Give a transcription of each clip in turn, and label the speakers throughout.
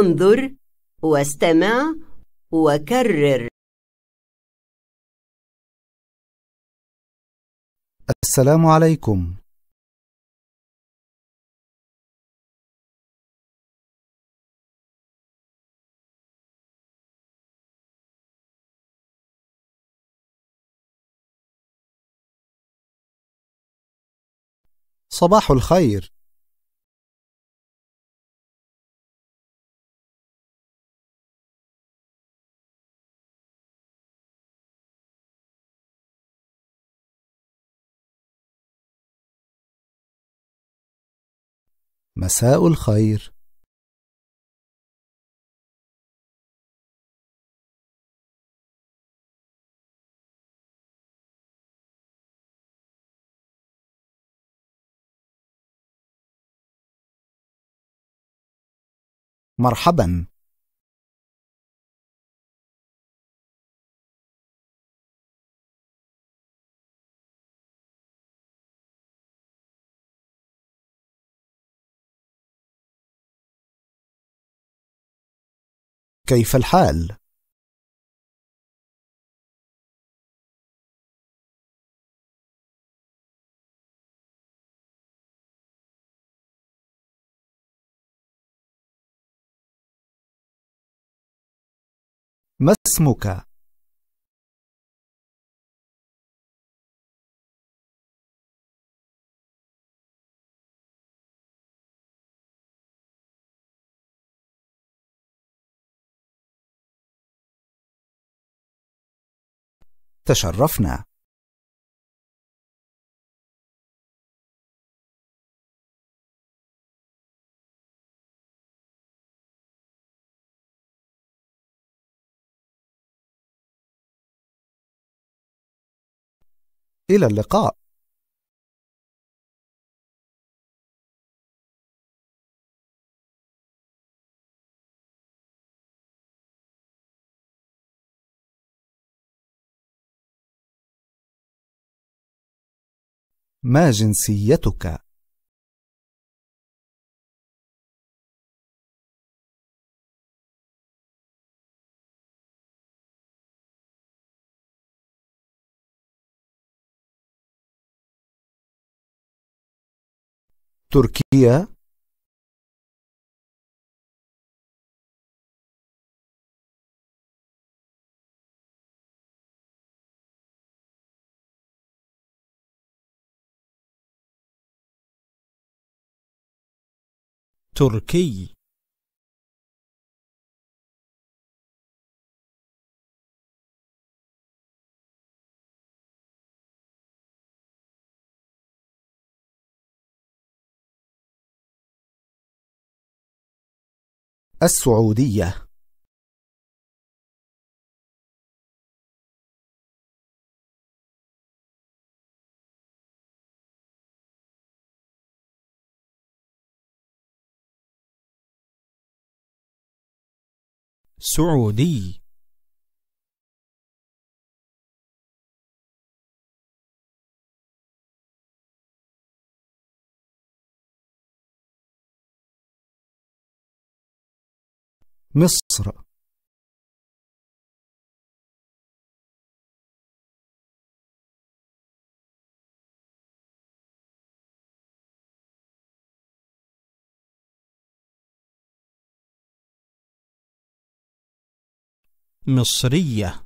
Speaker 1: انظر واستمع وكرر.
Speaker 2: السلام عليكم. صباح الخير. مساء الخير. مرحبا. كيف الحال؟ ما اسمك؟ تشرفنا. إلى اللقاء. ما جنسيتك؟ تركيا
Speaker 3: تركي.
Speaker 2: السعودية.
Speaker 3: سعودي.
Speaker 2: مصر.
Speaker 3: مصرية.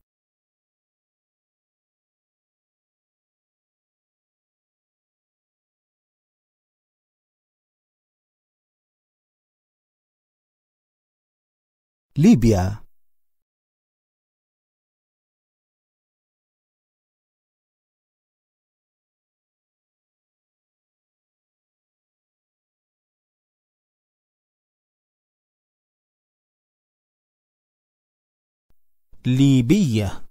Speaker 2: ليبيا.
Speaker 3: ليبية.